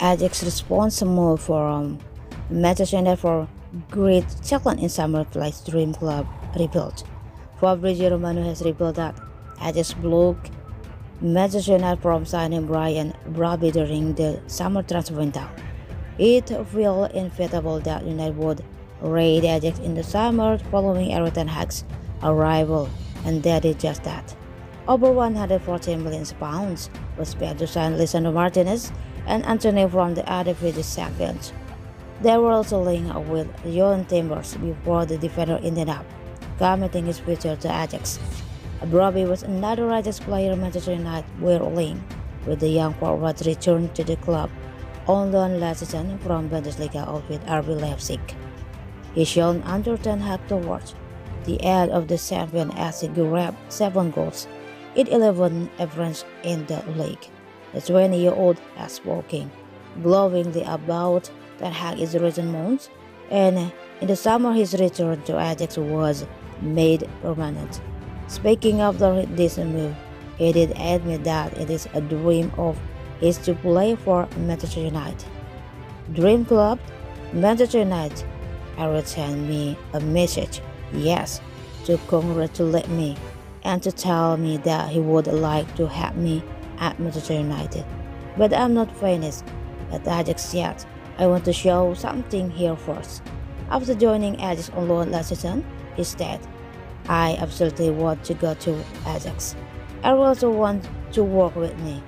Ajax response move from um, Manchester United for great talent in summer flights dream club rebuilt. Fabrizio Romano has revealed that Ajax blocked Manchester United from signing Brian Brobbey during the summer transfer window. It felt inevitable that United would raid Ajax in the summer following ten Hag's arrival, and they did just that. Over 114 million pounds was spent to sign Lisandro Martinez and Antony from the Eredivisie champions. They were also linked with Young Timbers before the defender ended up committing his future to Ajax. Brobbey was another Ajax player Manchester United were linked with the young forward returned to the club on loan last season from Bundesliga outfit RB Leipzig. He shone under Ten Hag towards the end of the champion as he grabbed 7 goals in 11 appearances in the league. The 20-year-old has spoken glowingly about that Ten Hag's recent months, and in the summer his return to Ajax was made permanent. Speaking of the, this move, he did admit that it is a dream of his to play for Manchester United. Dream club, Manchester United, Erik sent me a message, yes, to congratulate me and to tell me that he would like to have me at Manchester United. But I'm not finished at Ajax yet. I want to show something here first. After joining Ajax on loan last season, he said, I absolutely want to go to Ajax. I also want to work with me.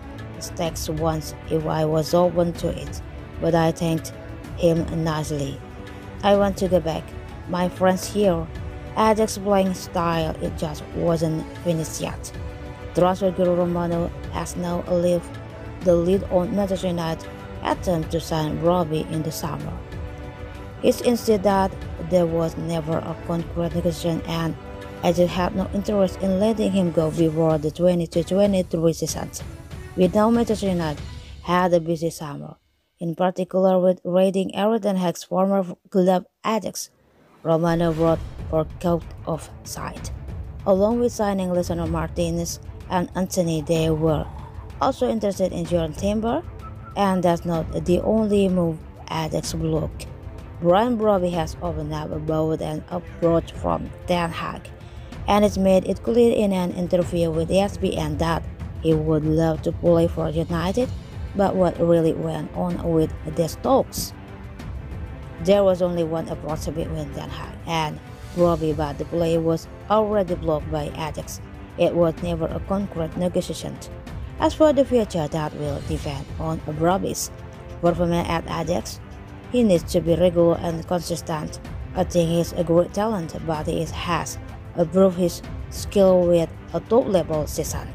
Text once if I was open to it, but I thanked him nicely. I want to go back. My friends here, Ajax playing style, it just wasn't finished yet. Transfer Guru Romano has now left the lead on Manchester United attempt to sign Brobbey in the summer. It's instead that there was never a concrete negotiation and Ajax had no interest in letting him go before the 2023 season. We know Manchester United had a busy summer, in particular with raiding ten Hag's former club Ajax. Romano brought for coat of sight. Along with signing Lisandro Martinez and Antony, they were also interested in Jurrien Timber, and that's not the only move Ajax blocked. Brian Brobbey has opened up about an approach from Ten Hag and it's made it clear in an interview with ESPN that he would love to play for United, but what really went on with these talks? There was only one approach between Ten Hag and Brobbey, but the play was already blocked by Ajax. It was never a concrete negotiation. As for the future, that will depend on Brobbey's performance at Ajax. He needs to be regular and consistent. I think he's a great talent, but he has prove his skill with a top level season.